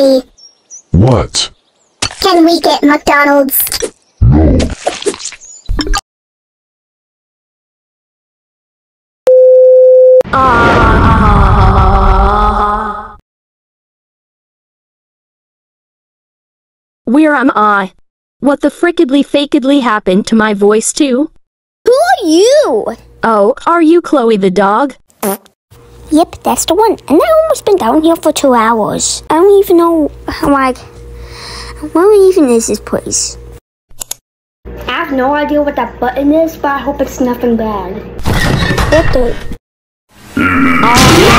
Daddy, What? can we get McDonald's? No. Where am I? What the frickedly fakedly happened to my voice too? Who are you? Oh, are you Chloe the dog? Yep, that's the one. And I've almost been down here for two hours. I don't even know how I. Where even is this place? I have no idea what that button is, but I hope it's nothing bad. What the? Mm.